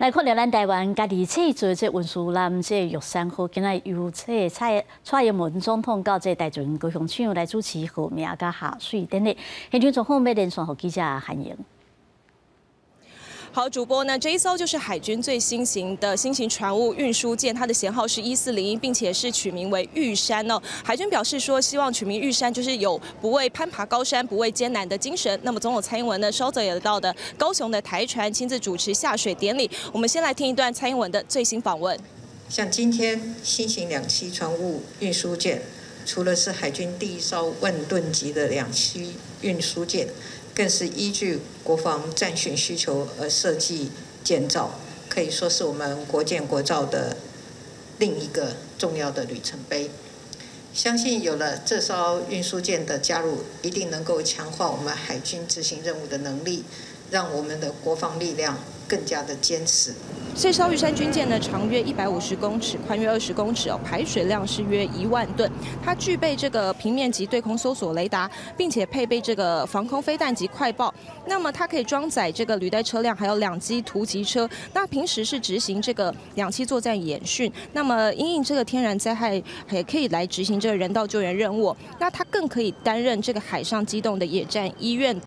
来看了咱台湾家己制作这运输艦这玉山号，今仔由这蔡蔡英文总统到这台船高雄厂来主持号名甲下水等等，现场状况要连线和记者欢迎。好，主播呢？这一艘就是海军最新型的新型船坞运输舰，它的舷号是一四零一，并且是取名为玉山哦。海军表示说，希望取名玉山，就是有不畏攀爬高山、不畏艰难的精神。那么，总统蔡英文呢，稍早也到的高雄的台船亲自主持下水典礼。我们先来听一段蔡英文的最新访问。像今天新型两栖船坞运输舰，除了是海军第一艘万吨级的两栖运输舰。更是依据国防战训需求而设计建造，可以说是我们国建国造的另一个重要的里程碑。相信有了这艘运输舰的加入，一定能够强化我们海军执行任务的能力，让我们的国防力量。更加的坚持。这艘玉山军舰呢，长约一百五十公尺，宽约二十公尺哦，排水量是约一万吨。它具备这个平面级对空搜索雷达，并且配备这个防空飞弹及快爆。那么它可以装载这个履带车辆，还有两机突击车。那平时是执行这个两栖作战演训。那么因应这个天然灾害，也可以来执行这个人道救援任务。那它更可以担任这个海上机动的野战医院